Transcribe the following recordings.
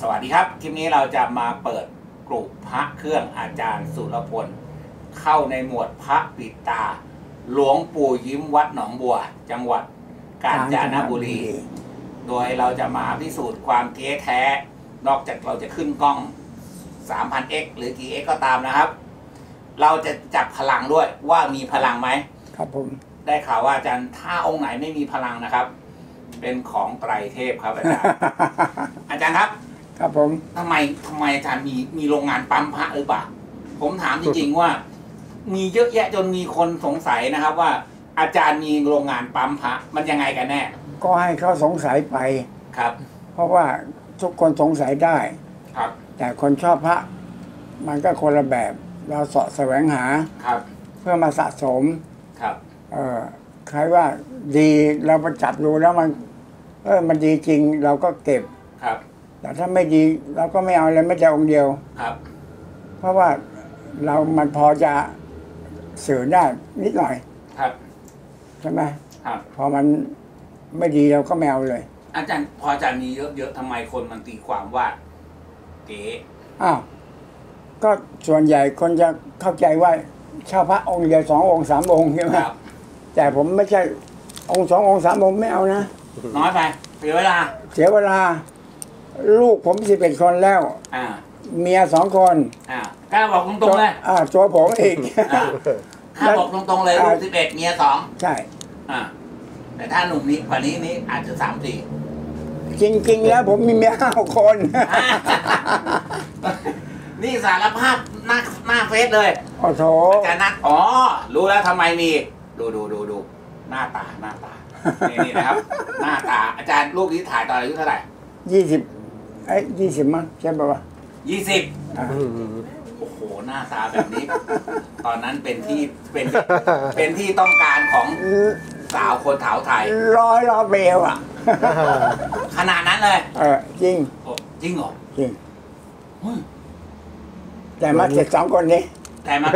สวัสดีครับ คลิปนี้เราจะมาเปิดกลุ่มพระเครื่องอาจารย์สุรพล เข้าในหมวดพระปิดตา หลวงปู่ยิ้มวัดหนองบัว จังหวัดกาญจนบุรี โดยเราจะมาพิสูจน์ความเก๊แท้ นอกจากเราจะขึ้นกล้อง 3,000x หรือกี่ x ก็ตามนะครับ เราจะจับพลังด้วยว่ามีพลังไหม ครับผม ได้ข่าวว่าอาจารย์ถ้าองค์ไหนไม่มีพลังนะครับ เป็นของไตรเทพครับอาจารย์ อาจารย์ครับ ครับผม ทำไมทำไมอาจารย์มีมีโรงงานปั๊มพระหรือเปล่าผมถามจริงๆว่า มีเยอะแยะจนมีคนสงสัยนะครับว่า อาจารย์มีโรงงานปั๊มพระมันยังไงกันแน่ก็ให้เขาสงสัยไป ครับ เพราะว่าทุกคนสงสัยได้ ครับแต่คนชอบพระ มันก็คนละแบบ เราเสาะแสวงหาครับเพื่อมาสะสม ครับเออใครว่าดีเราไปจับดูแล้วมัน เออมันดีจริงเราก็เก็บ ครับ แต่ถ้าไม่ดีเราก็ไม่เอาเลยไม่แต่องค์เดียว ครับ เพราะว่าเรามันพอจะสื่อได้นิดหน่อยครับใช่ไหมครับ พอมันไม่ดีเราก็ไม่เอาเลย อาจารย์พออาจารย์มีเยอะๆทำไมคนมันตีความว่าเก๋อ้าวก็ส่วนใหญ่คนจะเข้าใจว่าเช่าพระองค์เดียวสององค์สามองค์ใช่ไหมครับ แต่ผมไม่ใช่องค์สององค์สามองค์ไม่เอานะน้อยไปเสียเวลา เสียเวลา ลูกผมสิบเอ็ดคนแล้ว อ่า เมียสองคนอ่ากล้าบอกตรงๆเลยอ่าตัวผมอีกอ่าถ้าบอกตรงๆเลยลูกสิบเอ็ดเมียสองใช่ อ่า แต่ถ้าหนุ่มนี้กว่านี้นี่อาจจะสามสี่จริงๆแล้วผมมีเมียห้าคน นี่สารภาพหน้าหน้าเฟซเลยโอ้โถอาจารย์นัทอ๋อ รู้แล้วทำไมมี ดูดูดูดูหน้าตาหน้าตานี่นี่นะครับ หน้าตาอาจารย์ลูกนี้ถ่ายตอนอายุเท่าไหร่ยี่สิบ ไอ้ยี่สิบมั้งใช่ป่าวะยี่สิบอ่าโอ้โห หน้าตาแบบนี้ ตอนนั้นเป็นที่เป็นเป็นที่ต้องการของสาวคนถาวไทยร้อยล้อเบลอะ ขนาดนั้นเลย เออ จริงโอ้จริงเหรอ จริงเฮ้ยแต่มาเสร็จสองคนนี้ แต่มา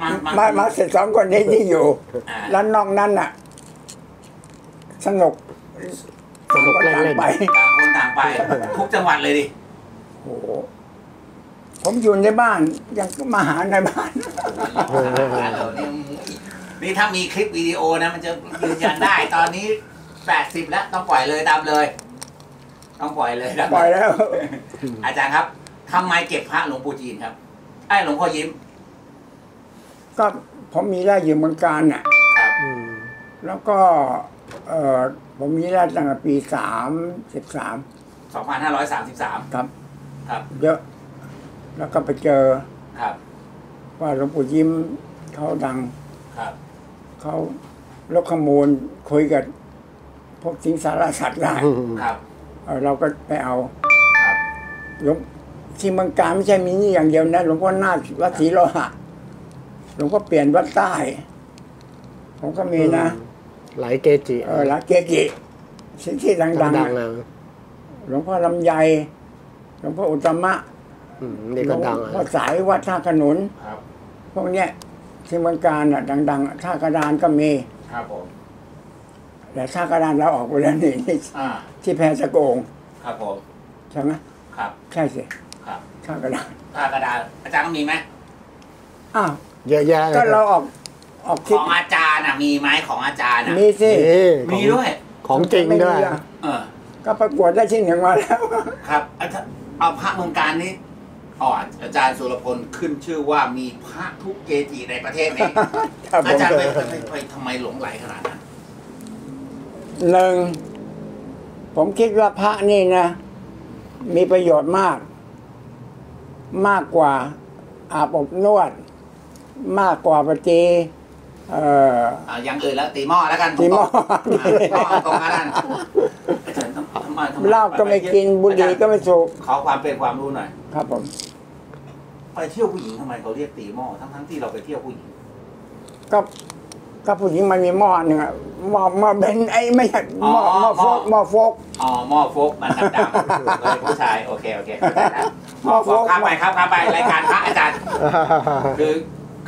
มามามาเสร็จสองคนนี้ที่อยู่อ่าแล้วนอกนั้นน่ะ สนุก สนุกเล่นๆต่างไปต่างคนต่างไปทุกจังหวัดเลยดิโอ้โหผมอยู่ในบ้านยังมาหาในบ้านนี่ถ้ามีคลิปวิดีโอนะ มันจะยืนยันได้ตอนนี้แปดสิบแล้วต้องปล่อยเลยดำเลย ต้องปล่อยเลยดำปล่อยแล้ว อาจารย์ครับทำไมเก็บพระหลวงปู่จีนครับไอ้หลวงพ่อยิ้ม ก็ผมมีได้อยู่เมืองการน่ะครับแล้วก็ เออผมมีได้ตั้งแต่ปีสามสิบสามสองพันห้าร้อยสามสิบสามครับ ครับ เยอะ แล้วก็ไปเจอครับ ว่าหลวงปู่ยิ้มเขาดังครับเขาลกขมูลคุยกับพวกสิงสารสัตว์ได้ครับ เออเราก็ไปเอาครับหลวงที่เมืองการไม่ใช่มีนี่อย่างเดียวนะหลวงพ่อนาควัดศรีโลหะหลวงพ่อเปลี่ยนวัดใต้ ผมก็มีนะ หลายเกจิเออละเกจิสิ่งที่ดังดังๆๆอะนะหลวงพ่อลำไยหลวงพ่ออุตตมะอืมนี่หลก็วงดังพ่ออะสายวัดท่าขนุนครับพวกเนี้ยที่เมืองการอะดังๆท่ากระดานก็มีครับผมแต่ท่ากระดานเราออกไปแล้วนี่นี่อ่าที่แพรสะโกง ครับผมใช่ไหมครับใช่สิครับท่ากระดานตากระดาษอาจารย์มีไหมอ้าวเยอะแยะก็เราออก ออกขคลิปองอาจารย์อะมีไหมของอาจารย์อะมีสินี่มีด้วย ของจริงด้วย ไม่มีอะเออ ก็ประกวดได้ที่หนึ่งมาแล้ว ครับอาจารย์เอาพระเมืองการนี้อ๋ออาจารย์สุรพลขึ้นชื่อว่ามีพระทุกเกจิในประเทศนี้ ครับผอามจารย์ไปไปไปไปทำไมหลงไหลขนาดนั้น หนึ่งผมคิดว่าพระนี่นะ มีประโยชน์มาก มากกว่าอาบอบนวด มากกว่าปฏิ เอ่ออ่าอย่างอื่นแล้วตีหม้อแล้วกันตีหม้อตรงๆอ่าตรงๆแล้วกันอาจารย์ทำทำไมทำไมเหล้าก็ไม่กินบุหรี่ก็ไม่สูบขอความเป็นความรู้หน่อย ครับผม ไปเที่ยวผู้หญิงทำไมเขาเรียกตีหม้อทั้งทั้งๆที่เราไปเที่ยวผู้หญิงก็ก็ผู้หญิงมันมีหม้อหนึ่งอะหม้อหม้อเบนไอ้ไม่ใช่หม้อหม้อโฟกหม้อโฟกอ๋อหม้อโฟกมันดำๆเลยผู้ชายโอเคโอเคเข้าใจแล้วหหม้ม้ออโฟโฟกกข้ามไปครับข้ามไปรายการพระอาจารย์คือ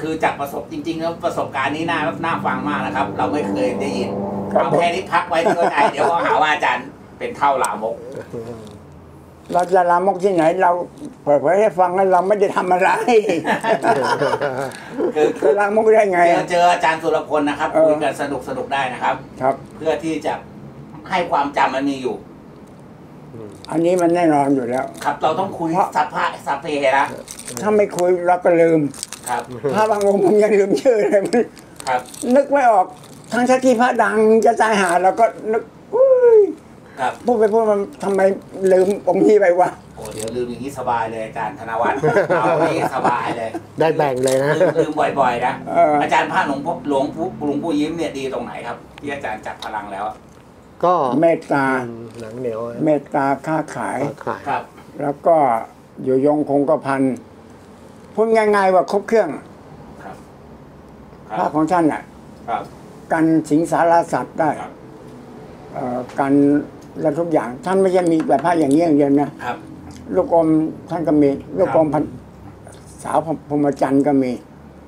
คือจากประสบจริงๆแล้วประสบการณ์นี้น่าน่าฟังมากนะครับ เราไม่เคยได้ยินครับเอาแค่นี้พักไว้ที่เข้าใจเดี๋ยวก็หาว่าอาจารย์เป็นเท่าหลามก เราจะลามกที่ไหน เราเปิดเผยให้ฟังว่าเราไม่ได้ทำอะไรคือคืจะอลามกได้ไงเจอเจออาจารย์สุรพลนะครับเออ คุยกันสนุกสนุกได้นะครับ ครับ เพื่อที่จะให้ความจำมันมีอยู่ อันนี้มันแน่นอนอยู่แล้ว ครับ เราต้องคุยเพราะสัพพะสัพเพเหระถ้าไม่คุยเราก็ลืม ครับพระบางองค์ผมยังลืมชื่อเลยมันครับ นึกไม่ออกทั้งชาติพระดังจะตายหาเราก็นึกอุ้ยครับพูดไปพูดมาทำไมลืมองค์นี้ไปวะโอ้เดี๋ยวลืมอย่างนี้สบายเลยอาจารย์ธนวัฒน์เอาอย่างนี้สบายเลย ได้แบ่งเลยนะ ลืมลืมบ่อยๆนะเอออาจารย์พระหลวงพ่อหลวงปู่หลวงปู่ยิ้มเนี่ยดีตรงไหนครับ ที่อาจารย์จับพลังแล้ว ก็เมตตาอืมหนังเหนียวเมตตาค้าขายขายครับ แล้วก็อยู่ยงคงกระพัน พูดง่าย ๆ ว่าครบเครื่องครับพระของท่านอะครับกันสิงสารสัตว์ได้ครับเอ่อกันและทุกอย่าง ท่านไม่ใช่มีแต่พระอย่างนี้อย่างเดียวนะครับ ลูกอมท่านก็มี ลูกอมพันสาวพรหมจันทร์ก็มี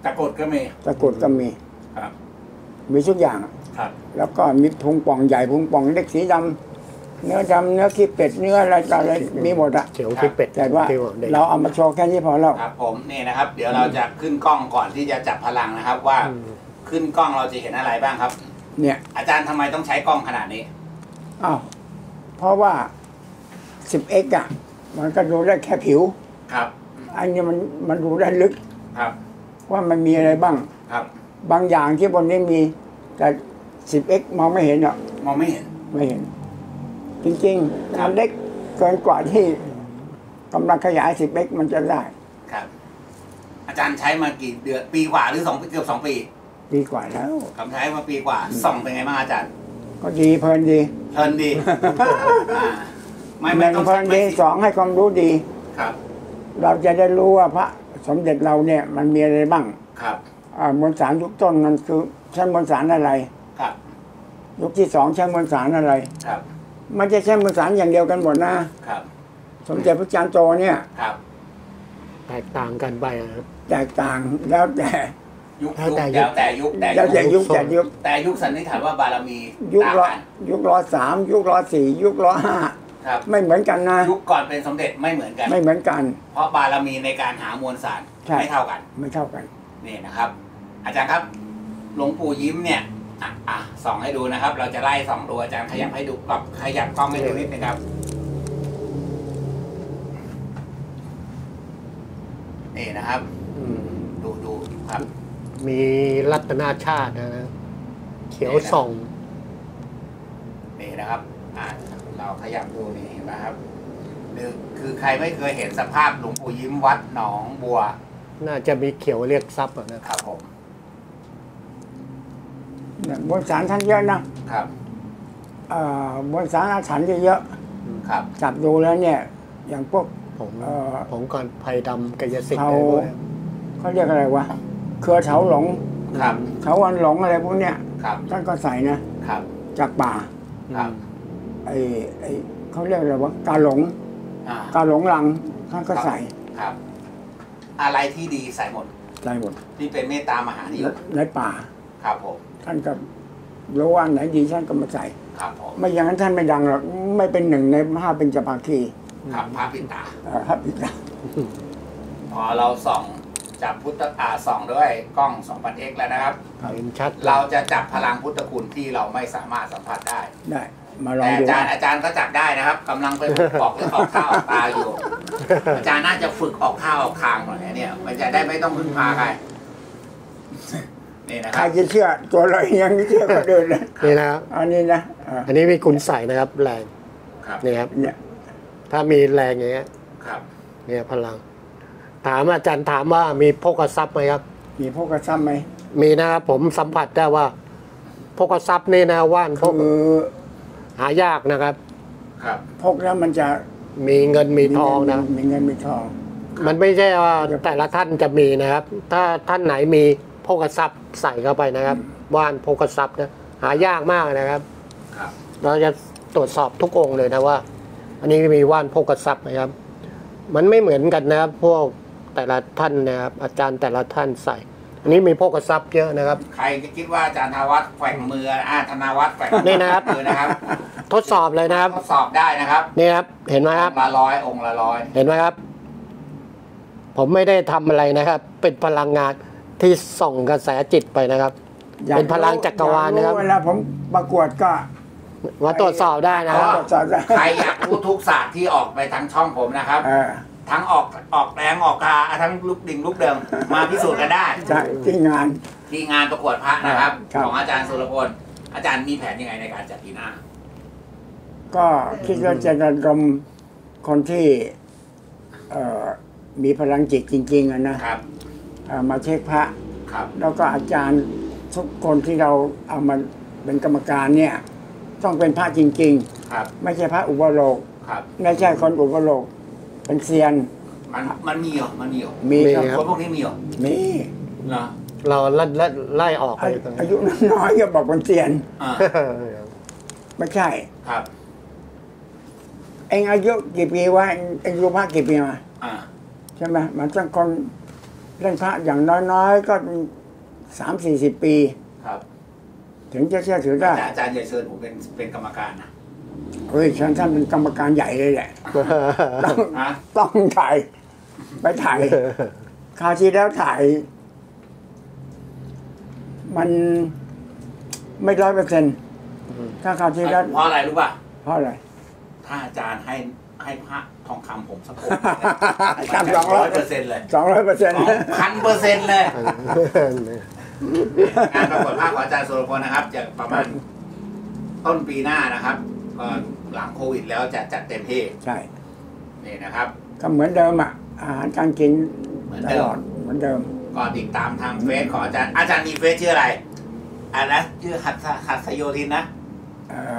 ตะกรุดก็มีตะกรุดก็มีครับ มีทุกอย่างครับ แล้วก็มีพุงป่องใหญ่พุงป่องเล็กสีดำ เนื้อดำเนื้อขี้เป็ดเนื้ออะไรต่ออะไรมีหมดอะเขียวขี้เป็ดแต่ว่าที่ผมได้เราเอามาโชว์แค่นี้พอแล้วครับผมนี่นะครับ เดี๋ยวเราจะขึ้นกล้องก่อนที่จะจับพลังนะครับ ว่าอืมขึ้นกล้องเราจะเห็นอะไรบ้างครับ เนี่ยอาจารย์ทำไมต้องใช้กล้องขนาดนี้ อ้าวเพราะว่า 10x อะมันก็ดูได้แค่ผิว ครับ อันนี้มันมันดูได้ลึกครับ ว่ามันมีอะไรบ้าง ครับ บางอย่างที่บนนี้มีแต่ 10x มองไม่เห็นหรอกมองไม่เห็น ไม่เห็น จริงๆครับมันเล็กเกินกว่าที่กำลังขยาย 10x มันจะได้ ครับ อาจารย์ใช้มากี่เดือนปีกว่าหรือสองเกือบสองปีดีกว่าแล้ว คำใช้มาปีกว่าส่องเป็นไงบ้างอาจารย์ก็ดีเพลินดีเพลินดีอ่าไม่หไม่นึ่งต้องเพลินดีสองให้ความรู้ดี ครับ เราจะได้รู้ว่าพระสมเด็จเราเนี่ยมันมีอะไรบ้างครับ อ่ามวลสารทุกต้นมันคือใช้มวลสารอะไร ครับ ยุคที่สองใช้มวลสารอะไร ครับ มันจะใช้มวลสารอย่างเดียวกันหมดนะครับ สมเด็จพระจารย์โตเนี่ยครับ แตกต่างกันไปนะครับ แตกต่างแล้วแต่ ยุคแล้วยุคแต่ยุแล้วคแต่ยุคแต่แล้วแต่ยุคแต่ยุคแต่ยุคสันนิษฐานว่าบารมียุคต่างร้อยกันยุคร้อยสามยุคร้อยสี่ยุคร้อยห้าครับ ไม่เหมือนกันนะ ยุคก่อนเป็นสมเด็จไม่เหมือนกัน ไม่เหมือนกัน เพราะบารมีในการหามวลสารใช่ ไม่เท่ากันไม่เท่ากัน นี่นะครับ อาจารย์ครับหลวงปู่ยิ้มเนี่ย อะอะส่องให้ดูนะครับ เราจะไล่ส่องดูอาจารย์ขยับให้ดูปรับขยับกล้องให้ดูนิดนึงครับนี่นะครับ อืมดูดูครับ มีรัตนาชาตินะนะ เขียวส่อง นี่นะครับ อ่าเราขยับดูนี่เห็นไหมครับหรือคือใครไม่เคยเห็นสภาพหลวงปู่ยิ้มวัดหนองบัว น่าจะมีเขียวเรียกทรัพย์อะนะครับผม เนี่ยมวลสารท่านเยอะนะครับเอ่อมวลสารอาถรรพ์เยอะครับจับดูแล้วเนี่ย อย่างพวก ผมเอ่อ ผมก่อนภัยดำกายสิทธิ์เขาอะไรพวกนี้เขาเรียกอะไรวะเครือเถาหลงครับเถาวันหลงอะไรพวกเนี้ยครับท่านก็ใส่นะครับ จากป่าครับไอ้ไอ้เขาเรียกอะไรวะกาหลงอ่ากาหลงลังท่านก็ใส่ครับ อะไรที่ดีใส่หมด ใส่หมดที่เป็นเมตตามหานิยมในป่า ครับผมท่านก็รู้ว่าอันไหนดีท่านก็มาใส่ครับผมไม่อย่างนั้นท่านไม่ดังหรอกไม่เป็นหนึ่งในห้าเป็นจภาคีครับพระปิดตาเอ่อครับอีกแล้วพอเราส่องจับพุทธอาส่องด้วยกล้อง 2,000x แล้วนะครับเห็นชัดเราจะจับพลังพุทธคุณที่เราไม่สามารถสัมผัสได้ ได้ มาลอแต่งดูอาจารย์อาจารย์ก็จับได้นะครับกำลังไปฝึกออกเรื่องออกข้าวออกตาอยู่ อาจารย์น่าจะฝึกออกข้าวออกคางหน่อยนะเนี่ย มันจะได้ไม่ต้องพึ่งพาใคร นี่นะใคครรับจะเชื่อตัวเรายังไม่เชื่อคนอื่นเลยนี่นะครับ อันนี้นะเอ่ออันนี้มีคุณใส่นะครับแรงครับนี่ครับ เนี่ยถ้ามีแรงอย่างเงี้ยครับเนี่ยพลัง ถามอาจารย์ถามว่ามีพกทรัพย์ไหมครับ มีพวกกระซ้ำไหมมีนะครับผมสัมผัสได้ว่าพกทรัพย์นี่นะว่านพกคือหายากนะครับ ครับพกแล้วมันจะมีเงินมีทองนะ มีเงินมีทอง มันไม่ใช่ว่าแต่ละท่านจะมีนะครับ ถ้าท่านไหนมี พกทรัพย์ใส่เข้าไปนะครับ ว่านพกทรัพย์นะหายากมากนะครับ ครับ เราจะตรวจสอบทุกองค์เลยนะว่า อันนี้มีว่านพกทรัพย์นะครับ มันไม่เหมือนกันนะครับ พวกแต่ละท่านนะครับ อาจารย์แต่ละท่านใส่ อันนี้มีโภคทรัพย์เยอะนะครับ ใครจะคิดว่าอาจารย์ธนวัฒน์แกว่งมืออาธนาวัฒน์แกว่งนี่นะครับ มือนะครับ ทดสอบเลยนะครับ ทดสอบได้นะครับนี่ครับ เห็นไหมครับ องค์ละร้อยองค์ละร้อย เห็นไหมครับ ผมไม่ได้ทำอะไรนะครับ เป็นพลังงาน ที่ส่งกระแสจิตไปนะครับ อยากเป็นพลังจักรวาลนะครับ อยกเวลาผมประกวดก็ มาตรวจสอบได้นะครับ ตรวจสอบได้ใครอยากรู้ทุกศาสตร์ที่ออกไปทางช่องผมนะครับ เออทั้งออกออกแรงออกกาทั้งลูกดิ่งลูกเดิมมาพิสูจน์กันได้ ใช่ที่งาน ที่งานประกวดพระนะครับ ครับ ของอาจารย์สุรพลอาจารย์มีแผนยังไงในการจัดปีหน้า ก็คิดว่าจะระดมคนที่ เอ่อมีพลังจิตจริง ๆอะนะครับเอ่อ มาเช็คพระครับแล้วก็อาจารย์ทุกคนที่เราเอามาเป็นกรรมการเนี่ย ต้องเป็นพระจริงครับๆไม่ใช่พระอุปโลกครับไม่ใช่คนอุปโลก เป็นเซียน มันมันมีเหรอมันมีเหรอมีมีครับครับคนพวกนี้มีเหรอมีเหรอเราไล่ไล่ไล่ออกไปอาอายุน้อยๆก็บอกเป็นเซียนอ่าไม่ใช่ครับ เองอายุกี่ปีวะเองเองรู้พระกี่ปีมาอ่าใช่ไหมมันต้องคน เล่นพระอย่างน้อยๆ ก็สามสี่สิบปี ครับถึงจะเชื่อถือได้แต่อาจารย์อย่าเชิญผมเป็นเป็นกรรมการนะเฮ้ยฉันท่านเป็นกรรมการใหญ่เลยแหละ ต้องฮะต้องถ่าย ไปถ่ายคราวที่แล้วถ่าย มันไม่ร้อยเปอร์เซ็นต์ถ้าคราวที่แล้วเพราะอะไรรู้ป่ะเพราะอะไร ถ้าอาจารย์ให้ ให้พระทองคำผมสักองจำสองร้ร้ออยยเปอร์เซ็นต์เลยสองร้อยเปอร์เซ็นต์พันเปอร์เซ็นต์เลยงานประกวดภาพของอาจารย์สุรพลนะครับจะประมาณต้นปีหน้านะครับก็หลังโควิดแล้วจะจัดเต็มที่ใช่นี่นะครับ ก็เหมือนเดิมอะอาหารการกินเหมือนตเดิมลอดเหมือนเดิม ก็ติดตามทางเฟซของอาจารย์อาจารย์มีเฟซชื่ออะไรอ่านะชื่อหัสหัสโยธินนะ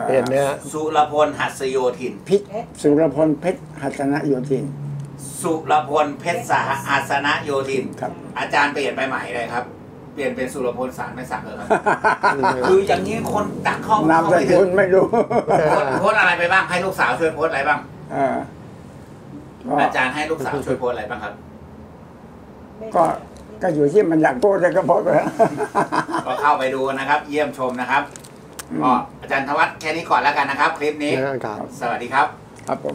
เอ่อเห็นไหมฮะสุรพลหัสโยธิน พิษสุรพลเพชรหัตนโยธิน สุรพลเพชรสหอาสนะโยธิน ครับ อาจารย์เปลี่ยนไปใหม่เลยครับ เปลี่ยนเป็นสุรพลสารไม่สักเลยครับ คืออย่างนี้คนตักเข้านามเข้าสไม่ถึกุงลไม่รู้โพสต์โพสต์อะไรไปบ้างให้ลูกสาวช่วยโพสต์อะไรบ้าง เออก็อาจารย์ให้ลูกสาวช่วยโพสต์อะไรบ้างครับ ก็ก็อยู่ที่มันอยากโพสต์อะไรก็โพสต์ไปแล้วก็เข้าไปดูนะครับ เยี่ยมชมนะครับอืม ก็อาจารย์ธวัฒน์แค่นี้ก่อนแล้วกันนะครับ คลิปนี้นะครับ สวัสดีครับ ครับผม